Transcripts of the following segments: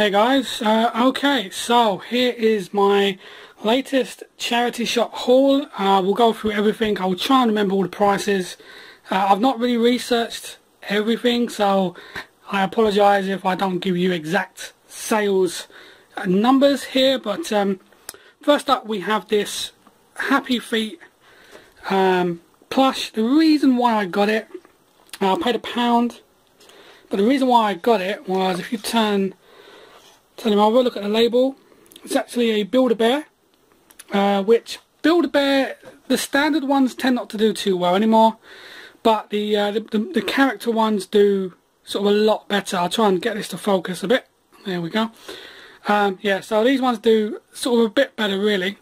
Hey guys, uh, okay, so here is my latest charity shop haul. Uh, we'll go through everything. I'll try and remember all the prices. Uh, I've not really researched everything, so I apologise if I don't give you exact sales numbers here. But um, first up, we have this Happy Feet um, plush. The reason why I got it, I paid a pound, but the reason why I got it was if you turn Turn him over, look at the label. It's actually a Build-A-Bear, uh, which Build-A-Bear, the standard ones tend not to do too well anymore, but the, uh, the, the, the, character ones do sort of a lot better. I'll try and get this to focus a bit. There we go. Um, yeah, so these ones do sort of a bit better really.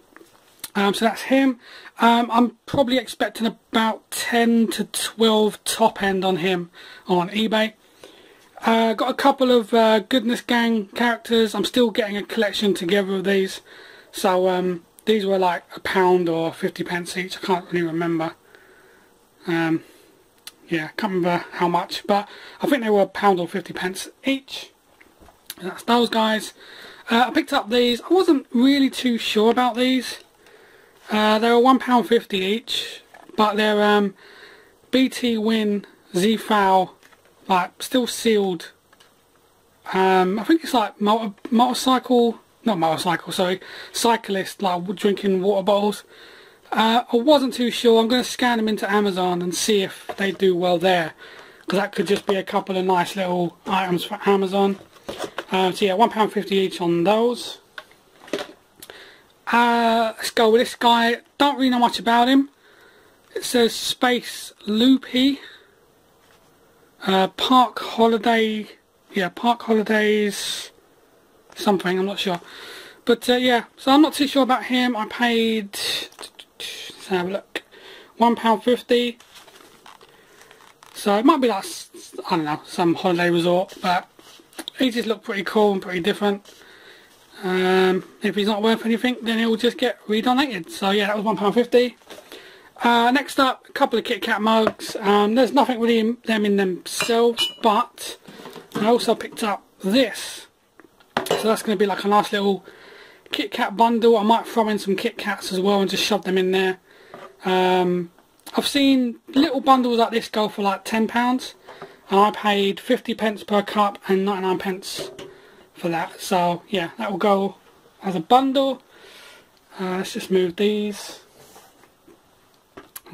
Um, so that's him. Um, I'm probably expecting about 10 to 12 top end on him on eBay. Uh, got a couple of uh, Goodness Gang characters. I'm still getting a collection together of these. So um, these were like a pound or 50 pence each. I can't really remember. Um, yeah, can't remember how much. But I think they were a pound or 50 pence each. That's those guys. Uh, I picked up these. I wasn't really too sure about these. Uh, they were £1.50 each. But they're um, BT Win Z-Fowl like still sealed um, I think it's like motor, motorcycle not motorcycle sorry cyclist like drinking water bottles. Uh, I wasn't too sure. I'm going to scan them into Amazon and see if they do well there because that could just be a couple of nice little items for Amazon. Uh, so yeah £1.50 each on those. Uh, let's go with this guy. Don't really know much about him. It says Space Loopy uh, Park Holiday, yeah, Park Holidays, something, I'm not sure. But uh, yeah, so I'm not too sure about him. I paid, let's have a look, £1.50. So it might be like, I don't know, some holiday resort, but he just looked pretty cool and pretty different. Um, if he's not worth anything, then he'll just get redonated. So yeah, that was £1.50. Uh, next up, a couple of Kit Kat mugs. Um, there's nothing really in them in themselves, but I also picked up this. So that's going to be like a nice little Kit Kat bundle. I might throw in some Kit Kats as well and just shove them in there. Um, I've seen little bundles like this go for like £10 and I paid 50 pence per cup and 99 pence for that. So yeah, that will go as a bundle. Uh, let's just move these.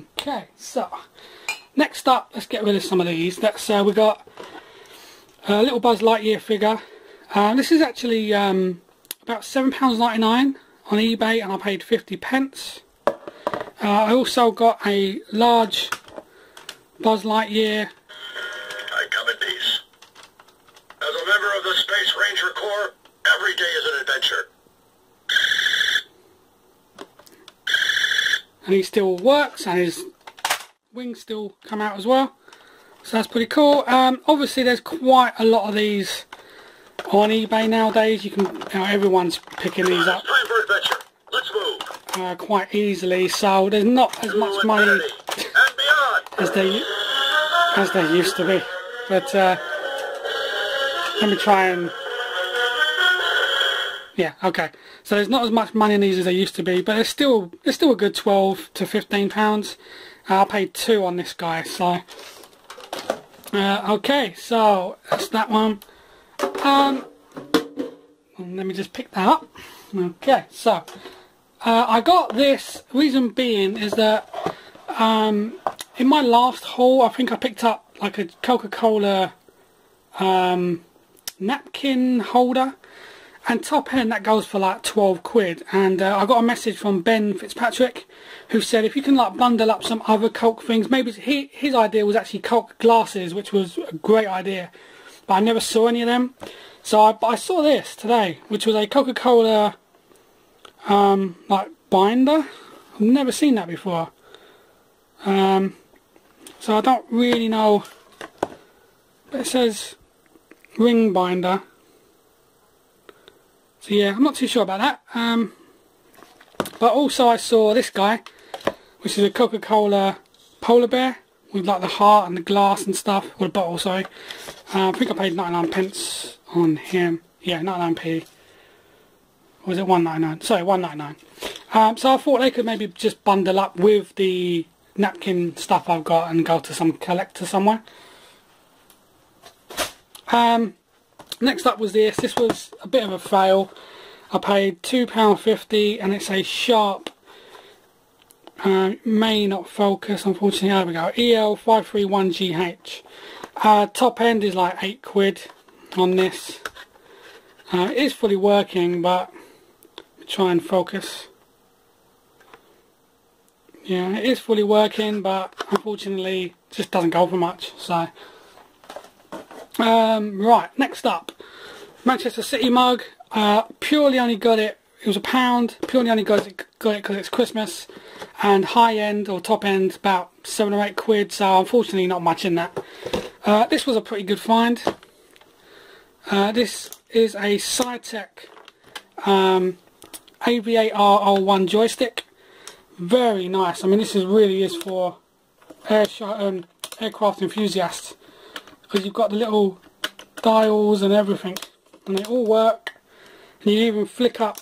Okay, so next up, let's get rid of some of these. That's uh, we got a little Buzz Lightyear figure. Uh, this is actually um, about £7.99 on eBay and I paid 50 pence. Uh, I also got a large Buzz Lightyear. I come in peace. As a member of the Space Ranger Corps, every day is an adventure. And he still works and his wings still come out as well. So that's pretty cool. Um, obviously there's quite a lot of these on eBay nowadays. You can you know, everyone's picking these up uh, quite easily. So there's not as much money as they as there used to be. But uh, let me try and yeah, okay. So there's not as much money in these as there used to be, but it's still it's still a good 12 to 15 pounds. Uh, I paid two on this guy, so uh, okay. So that's that one. Um, let me just pick that up. Okay, so uh, I got this. Reason being is that um, in my last haul, I think I picked up like a Coca-Cola um, napkin holder and top end that goes for like 12 quid. And uh, I got a message from Ben Fitzpatrick who said if you can like bundle up some other Coke things maybe he, his idea was actually Coke glasses which was a great idea but I never saw any of them. So I, I saw this today which was a Coca-Cola um, like binder. I've never seen that before. Um, so I don't really know but it says ring binder so yeah, I'm not too sure about that. Um, but also I saw this guy, which is a Coca-Cola polar bear with like the heart and the glass and stuff, or the bottle, sorry. Uh, I think I paid 99 pence on him. Yeah, 99p. Or was it 199? Sorry, 199. Um, so I thought they could maybe just bundle up with the napkin stuff I've got and go to some collector somewhere. Um, next up was this. This was a bit of a fail. I paid £2.50 and it's a Sharp uh, may not focus unfortunately. There we go. EL531GH uh, top end is like 8 quid on this. Uh, it is fully working but try and focus. Yeah it is fully working but unfortunately just doesn't go for much so um, right next up. Manchester City mug. Uh, purely only got it it was a pound. Purely only got it got it because it's Christmas. And high end or top end about seven or eight quid. So unfortunately not much in that. Uh, this was a pretty good find. Uh, this is a Saitek um, AV8R01 joystick. Very nice. I mean this is really is for air um, aircraft enthusiasts because you've got the little dials and everything and they all work and you even flick up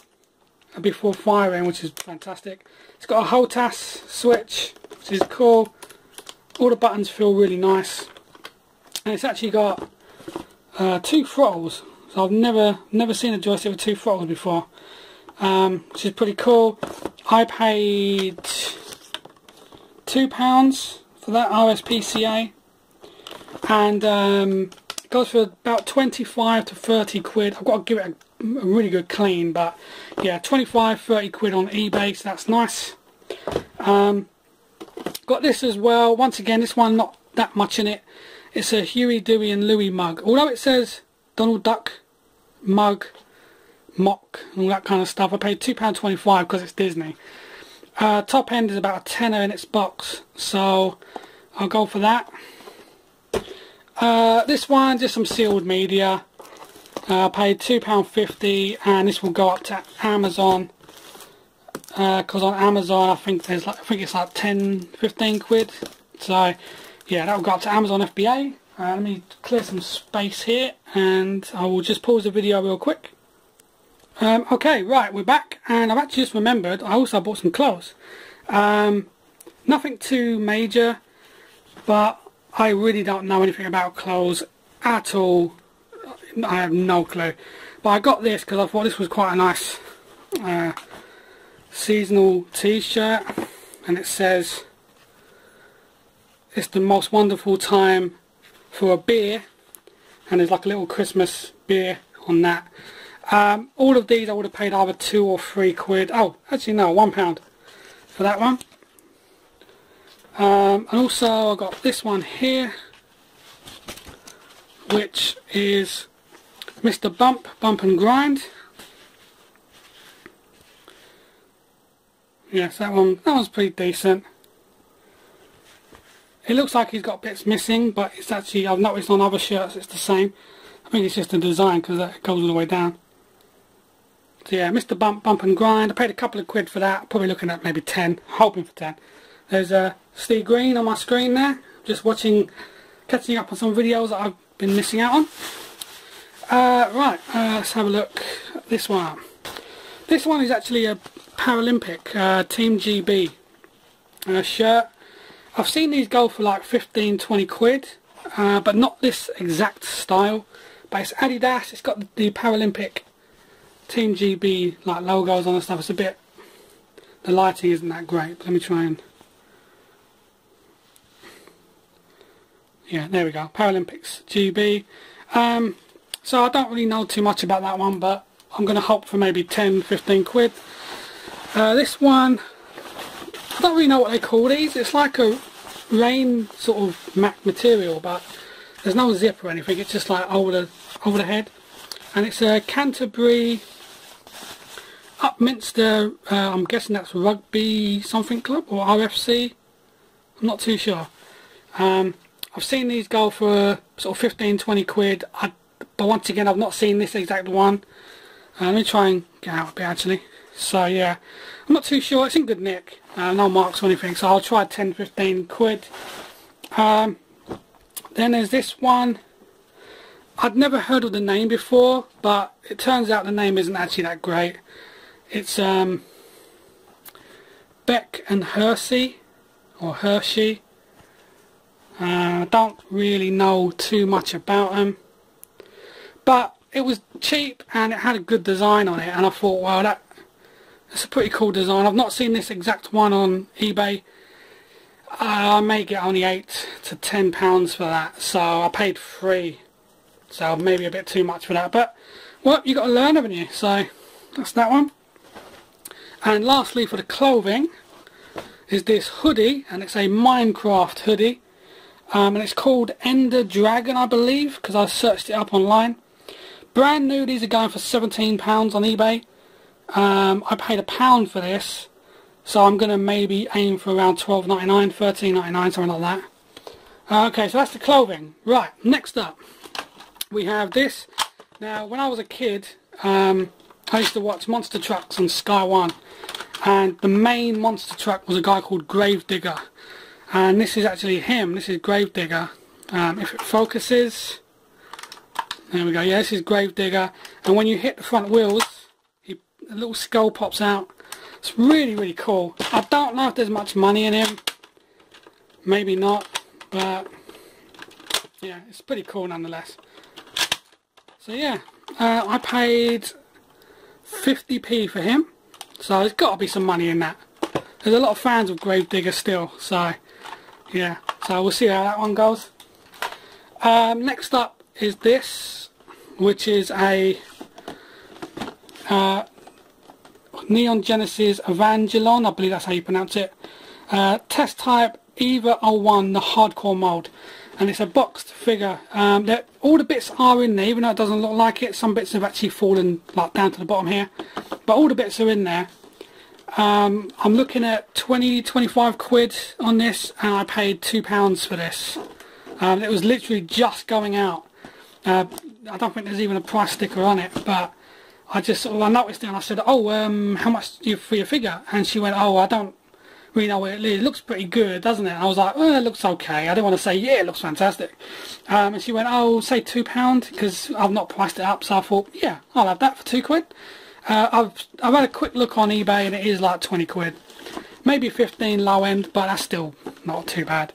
before firing which is fantastic. It's got a HOTAS switch which is cool. All the buttons feel really nice. And it's actually got uh, two throttles. So I've never never seen a joystick with two throttles before. Um, which is pretty cool. I paid two pounds for that RSPCA and um, it goes for about 25 to 30 quid. I've got to give it a a really good clean but yeah 25 30 quid on ebay so that's nice. Um, got this as well. Once again this one not that much in it. It's a Huey Dewey and Louie mug. Although it says Donald Duck mug mock and all that kind of stuff I paid £2.25 because it's Disney. Uh, top end is about a tenner in its box so I'll go for that uh, this one just some sealed media. Uh, I paid £2.50 and this will go up to Amazon. Because uh, on Amazon I think there's like, I think it's like 10 15 quid. So yeah that will go up to Amazon FBA uh, let me clear some space here and I will just pause the video real quick. Um, okay right we're back and I've actually just remembered I also bought some clothes. Um, nothing too major but I really don't know anything about clothes at all I have no clue. But I got this because I thought this was quite a nice uh, seasonal t-shirt and it says it's the most wonderful time for a beer and there's like a little Christmas beer on that. Um, all of these I would have paid either two or three quid. Oh, actually no, one pound for that one. Um, and also I got this one here which is Mr. Bump, Bump and Grind. Yes, that one, that one's pretty decent. It looks like he's got bits missing, but it's actually, I've noticed on other shirts it's the same. I think it's just a design because it goes all the way down. So yeah, Mr. Bump, Bump and Grind. I paid a couple of quid for that. Probably looking at maybe 10, hoping for 10. There's uh, Steve Green on my screen there. Just watching, catching up on some videos that I've been missing out on. Uh, right, uh, let's have a look at this one. This one is actually a Paralympic uh, Team GB uh, shirt. I've seen these go for like 15, 20 quid, uh, but not this exact style. But it's Adidas, it's got the Paralympic Team GB like logos on and stuff. It's a bit, the lighting isn't that great, but let me try and yeah there we go Paralympics GB um, so I don't really know too much about that one, but I'm going to hope for maybe 10, 15 quid. Uh, this one, I don't really know what they call these. It's like a rain sort of mat material, but there's no zip or anything. It's just like over the, over the head. And it's a Canterbury Upminster, uh, I'm guessing that's Rugby something club or RFC. I'm not too sure. Um, I've seen these go for sort of 15, 20 quid. I but once again I've not seen this exact one. Uh, let me try and get out a bit actually. So yeah. I'm not too sure. It's in good nick. Uh, no marks or anything so I'll try 10-15 quid. Um, then there's this one. I'd never heard of the name before, but it turns out the name isn't actually that great. It's um, Beck and Hersey, or Hershey. I uh, don't really know too much about them. But it was cheap and it had a good design on it and I thought, well, that it's a pretty cool design. I've not seen this exact one on eBay. Uh, I may get only 8 to 10 pounds for that, so I paid 3 so maybe a bit too much for that, but well, you got to learn, haven't you? So that's that one. And lastly, for the clothing, is this hoodie, and it's a Minecraft hoodie, um, and it's called Ender Dragon, I believe, because I searched it up online. Brand new, these are going for £17 on eBay. Um, I paid a pound for this, so I'm going to maybe aim for around $12.99, $13.99, something like that. Uh, okay, so that's the clothing. Right, next up we have this. Now, when I was a kid, um, I used to watch monster trucks on Sky One, and the main monster truck was a guy called Gravedigger, and this is actually him. This is Gravedigger. Um, if it focuses, there we go. Yeah, this is Gravedigger, and when you hit the front wheels, he, a little skull pops out. It's really, really cool. I don't know if there's much money in him. Maybe not, but yeah, it's pretty cool nonetheless. So yeah, uh, I paid 50p for him. So there's got to be some money in that. There's a lot of fans of Gravedigger still. So yeah, so we'll see how that one goes. Um, next up is this, which is a uh, Neon Genesis Evangelion, I believe that's how you pronounce it. Uh, test type EVA 01, the hardcore mold and it's a boxed figure. Um, all the bits are in there, even though it doesn't look like it. Some bits have actually fallen like down to the bottom here, but all the bits are in there. Um, I'm looking at 20, 25 quid on this, and I paid two pounds for this. Um, it was literally just going out. Uh, I don't think there's even a price sticker on it, but I just sort of I noticed it and I said, "Oh, um, how much do you for your figure?" And she went, "Oh, I don't really know it, it looks pretty good, doesn't it? I was like, well, it looks okay. I didn't want to say, yeah, it looks fantastic. Um, and she went, oh, say £2, because I've not priced it up, so I thought, yeah, I'll have that for 2 quid. Uh, I've, I've had a quick look on eBay, and it is like 20 quid. Maybe 15 low end, but that's still not too bad.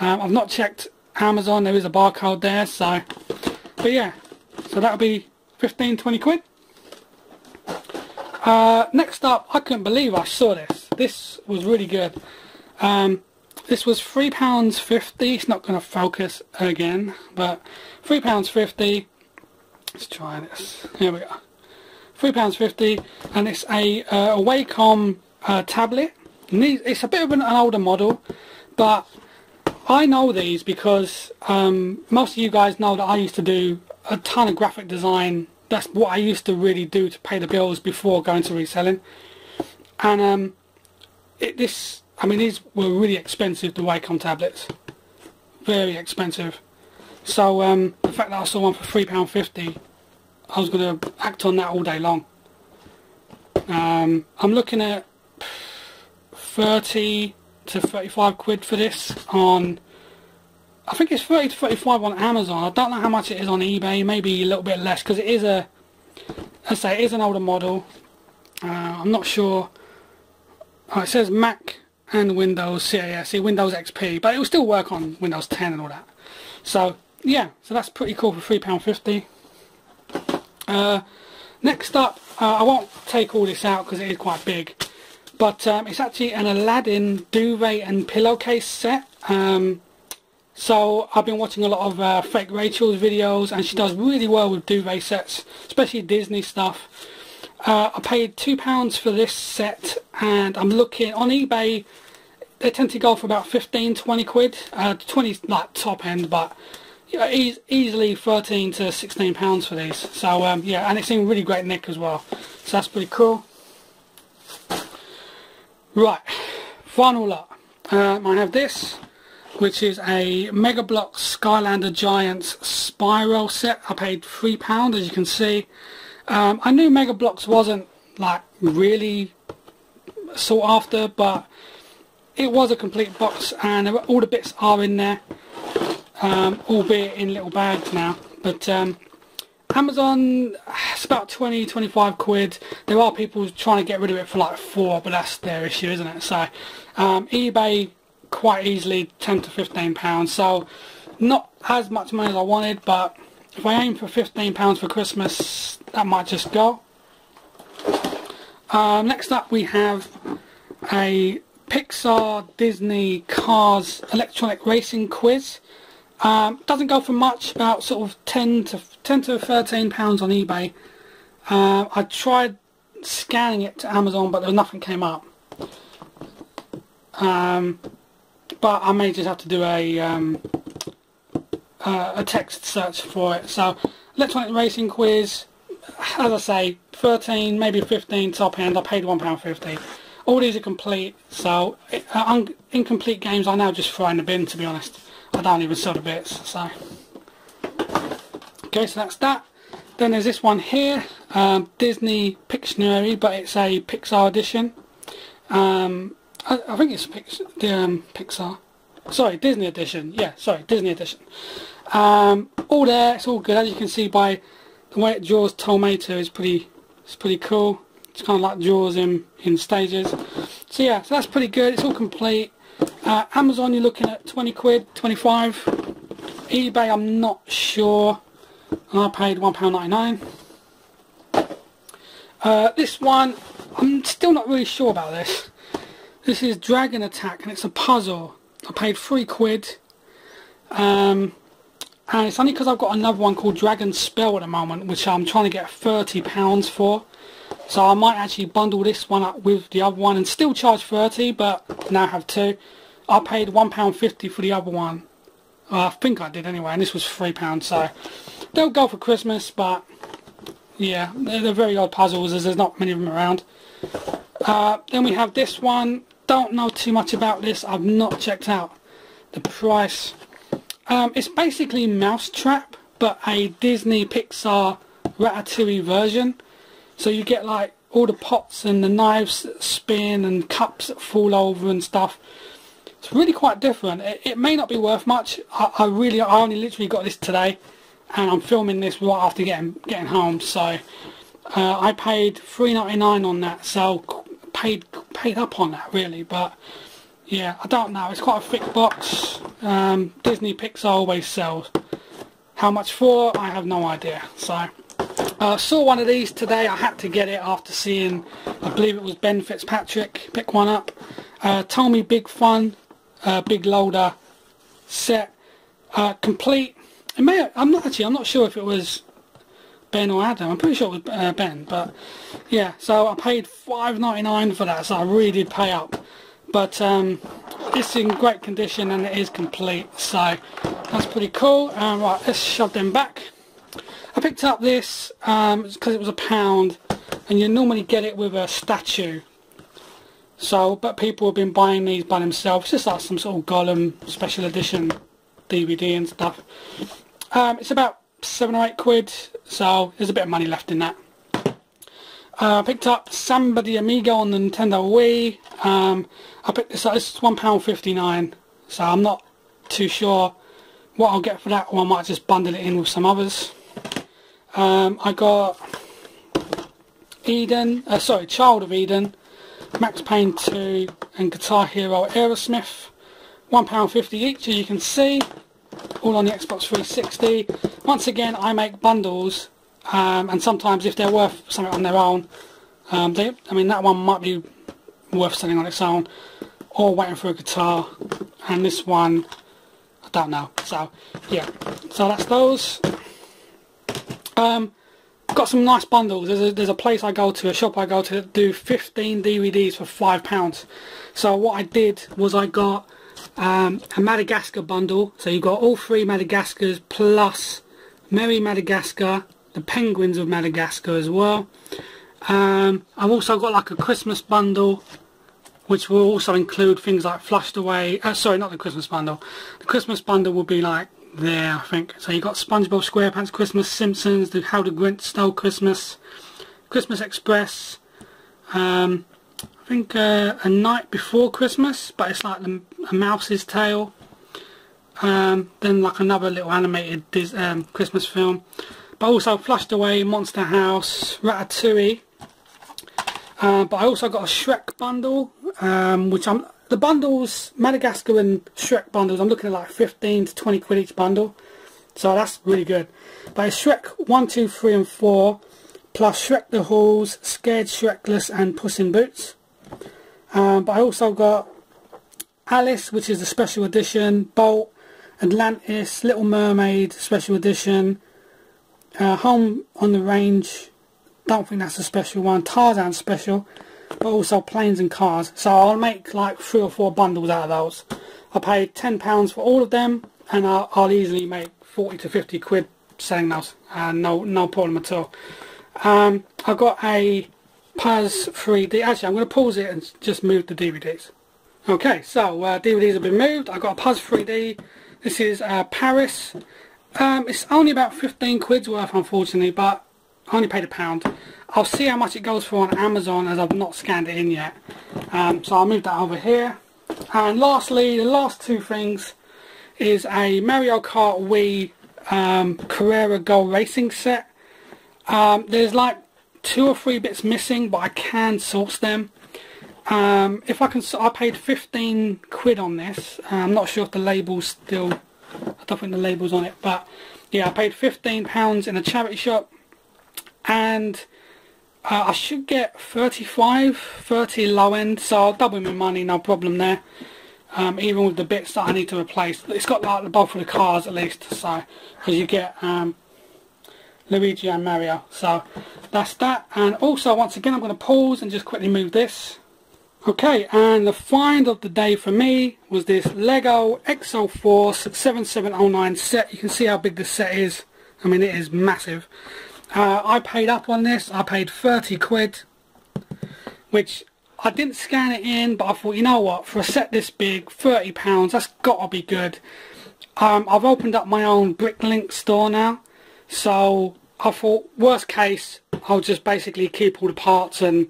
Um, I've not checked Amazon, there is a barcode there, so, but yeah, so that'll be 15, 20 quid. Uh, next up, I couldn't believe I saw this. This was really good. Um, this was £3.50. It's not going to focus again, but £3.50. Let's try this. Here we go. £3.50 and it's a, uh, a Wacom uh, tablet. It's a bit of an, an, older model, but I know these because um, most of you guys know that I used to do a ton of graphic design that's what I used to really do to pay the bills before going to reselling. And um, it, this, I mean, these were really expensive, the Wacom tablets. Very expensive. So um, the fact that I saw one for £3.50, I was going to act on that all day long. Um, I'm looking at 30 to 35 quid for this on I think it's 30 to 35 on Amazon. I don't know how much it is on eBay. Maybe a little bit less because it is a, I say, it is an older model. Uh, I'm not sure. Oh, it says Mac and Windows CAS, Windows XP, but it will still work on Windows 10 and all that. So yeah, so that's pretty cool for £3.50. Uh, next up, uh, I won't take all this out because it is quite big, but um, it's actually an Aladdin duvet and pillowcase set. Um, so I've been watching a lot of uh, Fake Rachel's videos and she does really well with duvet sets, especially Disney stuff. Uh, I paid £2 for this set and I'm looking on eBay they tend to go for about 15 20 quid uh, 20 like top end but easily 13 to 16 pounds for these. So um, yeah and it's in really great nick as well. So that's pretty cool. Right final lot. Um, I have this which is a Mega Bloks Skylander Giants Spiral set. I paid £3 as you can see. Um, I knew Mega Bloks wasn't like really sought after but it was a complete box and all the bits are in there um, albeit in little bags now But um, Amazon, it's about 20, 25 quid. There are people trying to get rid of it for like four, but that's their issue, isn't it? So um, eBay quite easily 10 to 15 pounds. So not as much money as I wanted, but if I aim for 15 pounds for Christmas, that might just go. Um, next up we have a Pixar Disney Cars electronic racing quiz. Um, doesn't go for much, about sort of 10 to 10 to 13 pounds on eBay. Uh, I tried scanning it to Amazon, but there nothing came up. Um, but I may just have to do a um, uh, a text search for it. So electronic racing quiz, as I say, 13, maybe 15 top end. I paid £1.50. All these are complete, so uh, incomplete games I now just throw in the bin to be honest. I don't even sell the bits, so. Okay, so that's that. Then there's this one here, um, Disney Pictionary, but it's a Pixar edition. Um, I, I, think it's Pix, the, um, Pixar. Sorry, Disney edition. Yeah, sorry, Disney edition. Um, all there, it's all good. As you can see by the way it draws tomato is pretty, it's pretty cool. It's kind of like draws in in stages. So yeah, so that's pretty good. It's all complete. Uh, Amazon, you're looking at 20 quid, 25. eBay, I'm not sure. And I paid £1.99. Uh, this one, I'm still not really sure about this. This is Dragon Attack and it's a puzzle. I paid three quid. Um, and it's only because I've got another one called Dragon Spell at the moment, which I'm trying to get £30 for. So I might actually bundle this one up with the other one and still charge 30 but now have two. I paid £1.50 for the other one. Well, I think I did anyway, and this was £3, so they'll go for Christmas, but yeah, they're, they're very odd puzzles as there's not many of them around. Uh, then we have this one. Don't know too much about this. I've not checked out the price. Um, it's basically Mousetrap, but a Disney Pixar Ratatouille version. So you get like all the pots and the knives that spin and cups that fall over and stuff. It's really quite different. It, it may not be worth much. I, I, really, I only literally got this today, and I'm filming this right after getting getting home. So uh, I paid three ninety nine on that. So paid paid up on that really, but yeah, I don't know. It's quite a thick box. Um, Disney Pixar always sells. How much for? I have no idea. So. I uh, saw one of these today. I had to get it after seeing, I believe it was Ben Fitzpatrick pick one up. Uh, Tomy Big Fun, uh, Big Loader set, uh, complete. It may. I'm not actually. I'm not sure if it was Ben or Adam. I'm pretty sure it was uh, Ben. But yeah. So I paid five ninety nine for that. So I really did pay up. But um, it's in great condition and it is complete. So that's pretty cool. Um, right. Let's shove them back. I picked up this because um, it was a pound and you normally get it with a statue. So but people have been buying these by themselves. Just like some sort of Gollum special edition DVD and stuff. Um, it's about seven or eight quid so there's a bit of money left in that. Uh, I picked up Samba de Amigo on the Nintendo Wii. Um, I picked this up, is £1.59 so I'm not too sure what I'll get for that or I might just bundle it in with some others um, I got Eden, uh, sorry, Child of Eden, Max Payne 2 and Guitar Hero Aerosmith. £1.50 each as you can see, all on the Xbox 360. Once again I make bundles um, and sometimes if they're worth something on their own, um, they, I mean that one might be worth selling on its own or waiting for a guitar and this one I don't know so yeah so that's those um, got some nice bundles. There's a, there's a place I go to, a shop I go to, do 15 DVDs for £5. So what I did was I got um, a Madagascar bundle. So you've got all three Madagascars plus Merry Madagascar, the Penguins of Madagascar as well. Um, I've also got like a Christmas bundle which will also include things like Flushed Away, uh, sorry not the Christmas bundle, the Christmas bundle will be like there, I think. So you've got SpongeBob SquarePants Christmas, Simpsons, the How the Grinch Stole Christmas, Christmas Express, um, I think uh, A Night Before Christmas, but it's like the, a mouse's tale. um, then like another little animated um, Christmas film. But also Flushed Away, Monster House, Ratatouille. Uh, but I also got a Shrek bundle, um, which I'm the bundles, Madagascar and Shrek bundles, I'm looking at like 15 to 20 quid each bundle. So that's really good. But it's Shrek 1, 2, 3 and 4, plus Shrek the Halls, Scared Shrekless and Puss in Boots. Um, but I also got Alice, which is the special edition, Bolt, Atlantis, Little Mermaid special edition, uh, Home on the Range, don't think that's a special one, Tarzan special, but also planes and cars. So I'll make like three or four bundles out of those. I paid £10 for all of them and I'll, I'll, easily make 40 to 50 quid selling those. Uh, no, no problem at all. Um, I've got a Puzz 3D. Actually, I'm going to pause it and just move the DVDs. Okay, so uh, DVDs have been moved. I've got a Puzz 3D. This is uh, Paris. Um, it's only about 15 quid's worth, unfortunately, but I only paid a pound. I'll see how much it goes for on Amazon as I've not scanned it in yet. Um, so I'll move that over here. And lastly, the last two things is a Mario Kart Wii um, Carrera Go Racing set. Um, there's like two or three bits missing, but I can source them. Um, if I can, I paid 15 quid on this. Uh, I'm not sure if the label's still, I don't think the label's on it, but yeah, I paid 15 pounds in a charity shop, and uh, I should get 35, 30 low end, so I'll double my money, no problem there. Um, even with the bits that I need to replace. It's got like the both of the cars at least, so because you get um, Luigi and Mario. So that's that. And also, once again, I'm going to pause and just quickly move this. Okay, and the find of the day for me was this Lego Exo Force 7709 set. You can see how big this set is. I mean, it is massive. Uh, I paid up on this. I paid 30 quid, which I didn't scan it in, but I thought, you know what, for a set this big, 30 pounds, that's got to be good. Um, I've opened up my own Bricklink store now, so I thought, worst case, I'll just basically keep all the parts and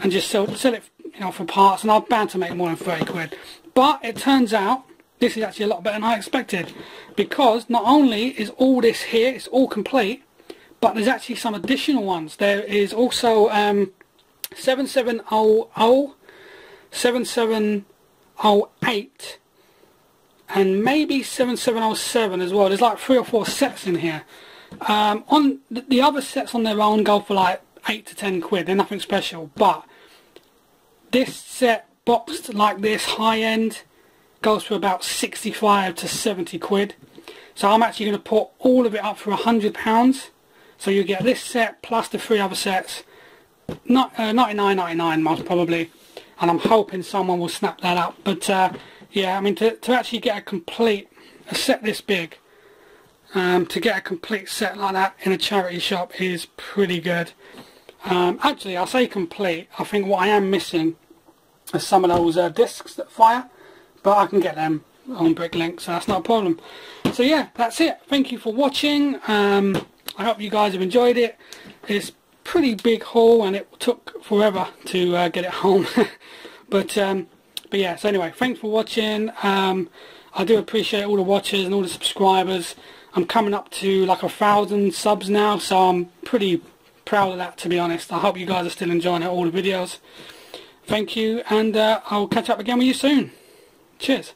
and just sell, sell it, you know, for parts, and I'm bound to make more than 30 quid. But it turns out this is actually a lot better than I expected, because not only is all this here, it's all complete, but there's actually some additional ones. There is also um, 7700, 7708 and maybe 7707 as well. There's like three or four sets in here. Um, on the, the other sets on their own go for like 8 to 10 quid. They're nothing special. But this set boxed like this high end goes for about 65 to 70 quid. So I'm actually going to put all of it up for a hundred pounds so you get this set plus the three other sets, not uh, 99.99 most probably, and I'm hoping someone will snap that up. But uh, yeah, I mean to to actually get a complete a set this big, um, to get a complete set like that in a charity shop is pretty good. Um, actually, I say complete. I think what I am missing is some of those uh, discs that fire, but I can get them on Bricklink, so that's not a problem. So yeah, that's it. Thank you for watching. Um, I hope you guys have enjoyed it. It's pretty big haul and it took forever to uh, get it home. but um, but yeah, so anyway, thanks for watching. Um, I do appreciate all the watchers and all the subscribers. I'm coming up to like a thousand subs now, so I'm pretty proud of that to be honest. I hope you guys are still enjoying all the videos. Thank you, and uh, I'll catch up again with you soon. Cheers.